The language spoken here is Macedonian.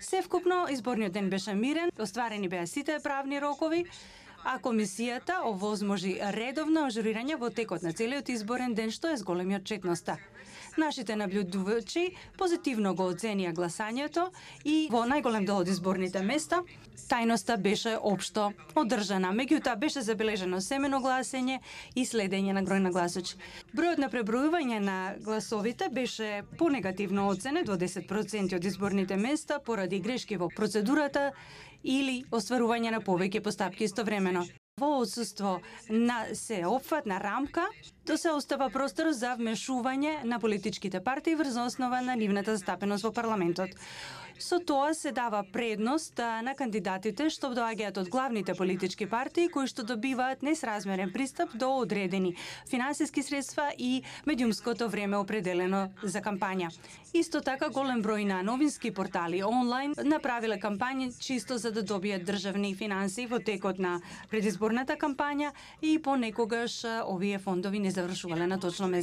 Севкупно, изборниот ден беше мирен, остварени беа сите правни рокови, а комисијата овозможи редовно ажурирање во текот на целиот изборен ден, што е зголеми отчетноста. Нашите наблюдувачи позитивно го оценија гласањето и во најголем дел од изборните места тајноста беше општо одржана. Меѓутоа беше забележено семено гласење и следење на број на гласачи. Бројот на пребројување на гласовите беше понегативно оценет во 10% од изборните места поради грешки во процедурата или остварување на повеќе постапки истовремено. Во отсутство на сеопфатна рамка, то се остава простор за вмешување на политичките партии врз основа на нивната застапеност во парламентот. Со тоа се дава предност на кандидатите што доаѓаат од главните политички партии кои што добиваат несразмерен пристап до одредени финансиски средства и медиумското време определено за кампања. Исто така голем број на новински портали онлайн направиле кампањи чисто за да добијат државни финанси во текот на предизборната кампања и понекогаш овие фондови не завршувале на точно место.